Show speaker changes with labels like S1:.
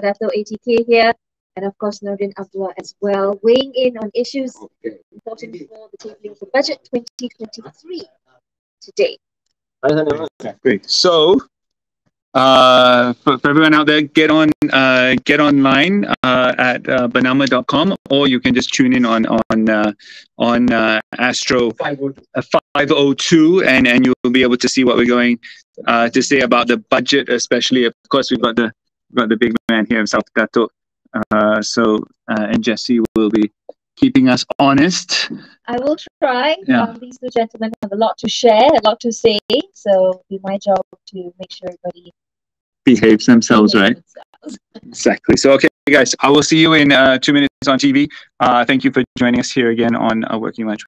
S1: Dato ATK here, and of course Nordin Abdullah as well, weighing in on issues important for the tabling of the budget 2023 today.
S2: Great. So, uh, for, for everyone out there, get on, uh, get online uh, at uh, bernama.com, or you can just tune in on on uh, on uh, Astro 502, and and you'll be able to see what we're going uh, to say about the budget, especially. Of course, we've got the we've got the big man here himself, Dato. Uh, so, uh, and Jesse will be keeping us honest.
S1: I will try.
S2: Yeah.
S1: Um, these two gentlemen have a lot to share, a lot to say, so it'll be my job to make sure everybody
S2: Behaves themselves, right?
S1: themselves.
S2: Exactly. So, okay, guys, I will see you in uh, two minutes on TV. Uh, thank you for joining us here again on uh, Working Lunch.